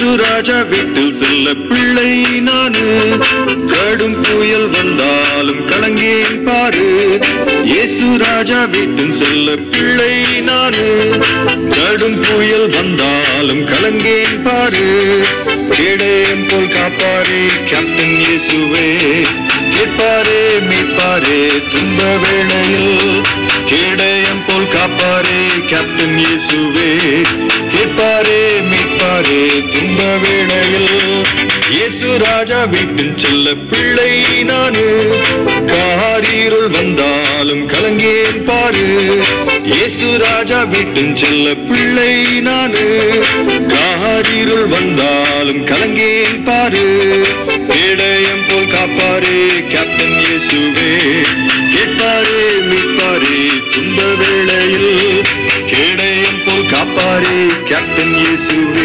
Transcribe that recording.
இயேசுராஜா வீட்டில் செல்ல பிள்ளை நானு. கடும் புயல் வந்தாலும் கலங்கேன் பாரு. இயேசுராஜா வீட்டில் செல்ல பிள்ளை நானு. கடும் புயல் வந்தாலும் கலங்கேன் பாரு. கேடயம் போல் காப்பாரே கேப்டன் இயேசுவே. கேட்பாரே மீட்பாரே துன்ப வேளை இந்த வேளையில் இயேசு ராஜா வீட்டின் செல்ல பிள்ளை நானு. காரீருள் வந்தாலும் கலங்கேன் பாரு. இயேசு ராஜா வீட்டின் செல்ல பிள்ளை நானு. காரீருள் வந்தாலும் கலங்கேன் பாரு. கேடயம் போல் காப்பாரே கேப்டன் இயேசுவே. கேட்பாரே மீட்பாரே துன்ப வேளையில். கேடயம் போல் காப்பாரே கேப்டன் இயேசுவே.